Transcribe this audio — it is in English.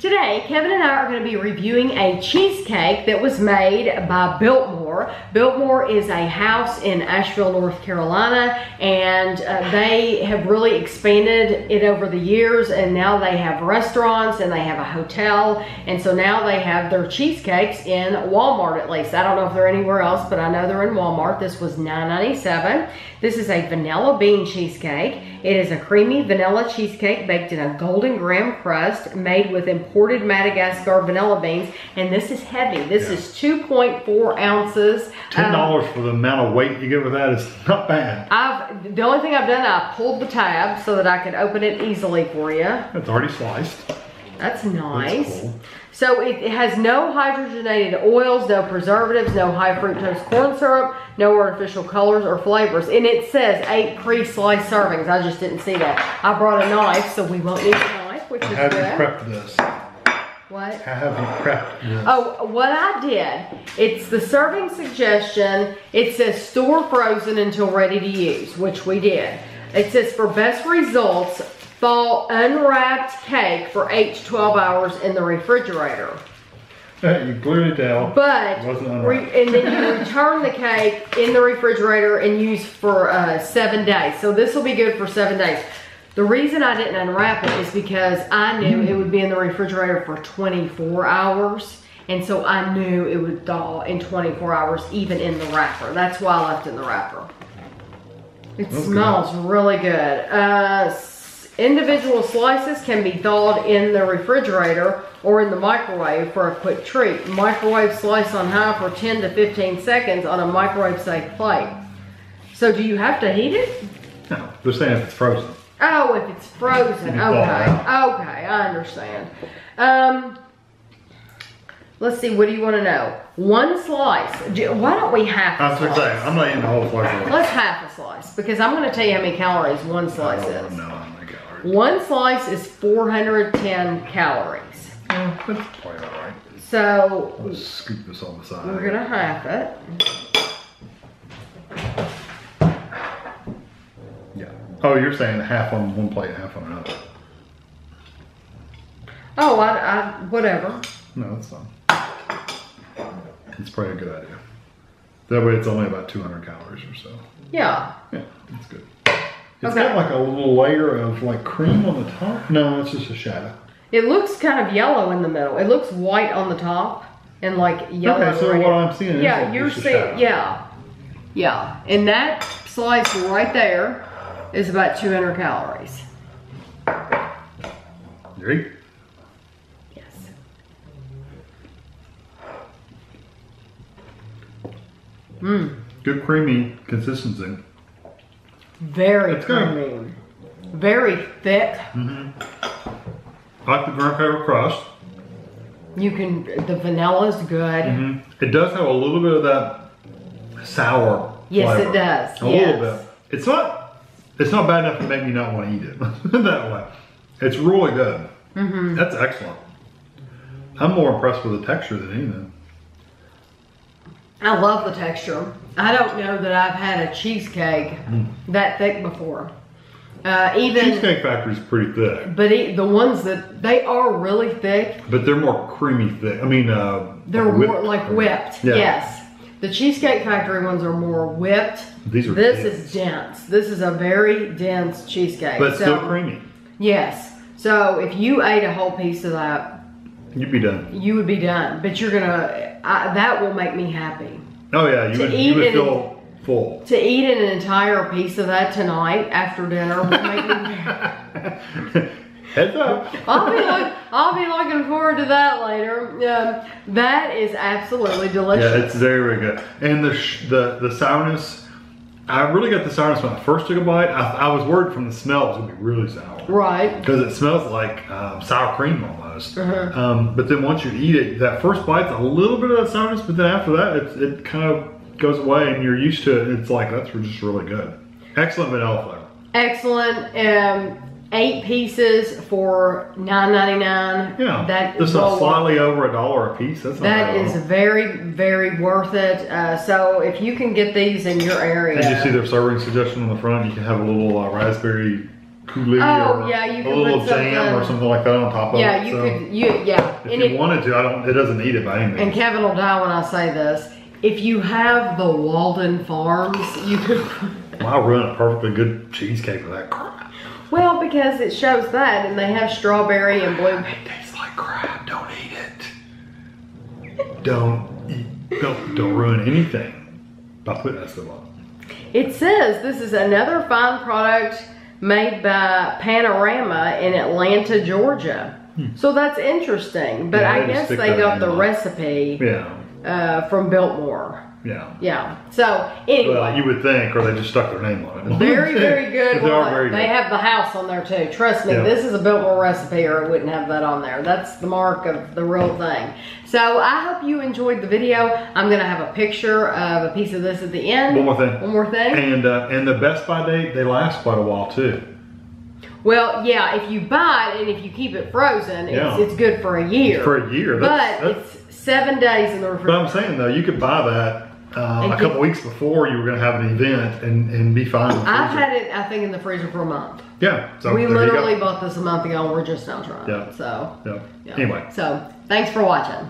Today, Kevin and I are going to be reviewing a cheesecake that was made by Biltmore. Biltmore is a house in Asheville, North Carolina, and uh, they have really expanded it over the years, and now they have restaurants and they have a hotel, and so now they have their cheesecakes in Walmart at least. I don't know if they're anywhere else, but I know they're in Walmart. This was $9.97. This is a vanilla bean cheesecake. It is a creamy vanilla cheesecake baked in a golden graham crust made with imported Madagascar vanilla beans. And this is heavy. This Yeah. is 2.4 ounces. Ten Um, dollars for the amount of weight you get with that is not bad. I've the only thing I've done, I pulled the tab so that I could open it easily for you. It's already sliced. That's nice. cool. So it, it has no hydrogenated oils, no preservatives, no high fructose corn syrup, no artificial colors or flavors. And it says eight pre-sliced servings. I just didn't see that. I brought a knife, so we won't need a knife, which is have you good. prepped this? What? How have you prepped this? Oh, what I did, it's the serving suggestion. It says store frozen until ready to use, which we did. It says for best results, thaw unwrapped cake for 8 to 12 hours in the refrigerator. you glued it down. But, It wasn't re- and then you return the cake in the refrigerator and use for uh, seven days. So this will be good for seven days. The reason I didn't unwrap it is because I knew it would be in the refrigerator for 24 hours. And so I knew it would thaw in 24 hours, even in the wrapper. That's why I left it in the wrapper. It Okay. smells really good. Uh, individual slices can be thawed in the refrigerator or in the microwave for a quick treat. Microwave slice on high for 10 to 15 seconds on a microwave safe plate. So do you have to heat it? No, they're saying if it's frozen. Oh, if it's frozen. Okay. Okay, I understand. Um, let's see. What do you want to know? One slice. Why don't we half? a I was gonna slice? say, I'm not eating the whole slice. Let's half a slice because I'm going to tell you how many calories one slice Oh, is. no, oh. One slice is 410 calories. Yeah, that's probably all right. So I'll just scoop this on the side. we're going to half it. Oh, you're saying half on one plate, half on another. Oh, I, I whatever. No, that's fine. It's probably a good idea. That way it's only about 200 calories or so. Yeah. Yeah, that's good. It's Okay. got like a little layer of like cream on the top. No, it's just a shadow. It looks kind of yellow in the middle. It looks white on the top and like yellow. Okay, so right what. I'm seeing is Yeah, like you're seeing. Yeah, yeah. And that slice right there is about 200 calories. You ready? Yes. Mmm. Good creamy consistency. Very It's good. creamy. Very thick. I like the graham cracker crust. You can. The vanilla is good. Mhm. It does have a little bit of that sour. Yes, flavor. it does. A yes. little bit. It's not. It's not bad enough to make me not want to eat it that way. It's really good. Mm-hmm. That's excellent. I'm more impressed with the texture than anything. I love the texture. I don't know that I've had a cheesecake that thick before. Uh, even, Cheesecake Factory's pretty thick, but e the ones that they are really thick, but they're more creamy thick. I mean, uh, they're whipped more like whipped. Yeah. Yes, the Cheesecake Factory ones are more whipped. These are This dense. is dense. This is a very dense cheesecake. but so, still creamy. Yes. So if you ate a whole piece of that, You'd be done. you would be done. But you're gonna. I, that will make me happy. Oh yeah, you To would, eat you would feel full. To eat an entire piece of that tonight after dinner will make me. Heads up. I'll be look, I'll be looking forward to that later. Um, that is absolutely delicious. Yeah, it's very, very good. And the sh- the the sourness, I really got the sourness when I first took a bite. I, I was worried from the smell it was gonna be really sour right. because it smells like um, sour cream almost. Uh-huh. Um, but then once you eat it, that first bite's a little bit of that sourness, but then after that, it, it kind of goes away and you're used to it. It's like that's just really good. Excellent vanilla flavor. Excellent. Um, eight pieces for nine ninety nine. Yeah, that well a slightly over a dollar a piece. That's not That bad is very, very worth it. Uh, so if you can get these in your area, And you see their serving suggestion on the front. You can have a little uh, raspberry coulis Oh, or yeah, you a can little put jam or something- like that on top of Yeah, it. Yeah, you so could, you, yeah. If And you it- wanted to, I don't. It doesn't need it by any means. And Kevin will die when I say this. If you have the Walden Farms, you could. Well, I'll ruin a perfectly good cheesecake with that crap. Well, because it shows that, and they have strawberry and blueberry. It tastes like crap. Don't eat it. don't eat. Don't don't ruin anything by putting that stuff on. It says this is another fine product made by Panorama in Atlanta, Georgia. So that's interesting. But Hmm. Yeah, I guess they got the recipe Yeah, uh, from Biltmore. Yeah. Yeah. So anyway. Well, you would think, or they just stuck their name on it. Very, very good. They are very They good. have the house on there too. Trust me, Yeah. this is a Biltmore recipe or it wouldn't have that on there. That's the mark of the real thing. So I hope you enjoyed the video. I'm gonna have a picture of a piece of this at the end. One more thing. One more thing. And uh, and the Best By date they last quite a while too. Well, yeah, if you buy it and if you keep it frozen, Yeah. it's, it's good for a year. For a year. but That's, that's, it's seven days in the refrigerator. but refrigerator. I'm saying though, you could buy that uh, a couple weeks before you were going to have an event and, and be fine. with I've had it, I think, in the freezer for a month. Yeah. So we there you go. literally bought this a month ago and we're just now trying Yeah. So, Yeah. yeah. Anyway. So, thanks for watching.